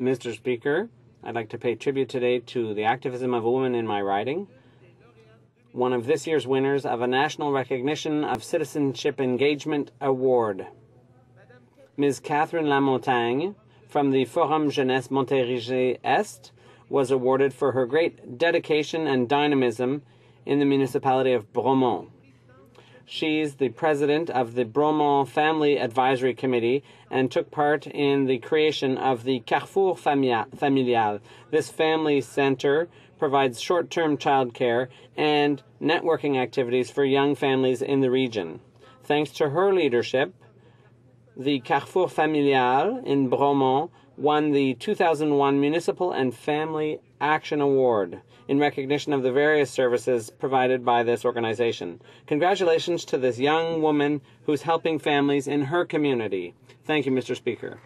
Mr. Speaker, I'd like to pay tribute today to the activism of a woman in my riding, one of this year's winners of a National Recognition of Citizenship Engagement Award. Ms. Catherine Lamontagne from the Forum Jeunesse Montérégie Est was awarded for her great dedication and dynamism in the municipality of Bromont. She's the president of the Bromont Family Advisory Committee and took part in the creation of the Carrefour Familial. This family center provides short term childcare and networking activities for young families in the region. Thanks to her leadership, the Carrefour Familial in Bromont won the 2001 Municipal and Family Action Award in recognition of the various services provided by this organization. Congratulations to this young woman who's helping families in her community. Thank you, Mr. Speaker.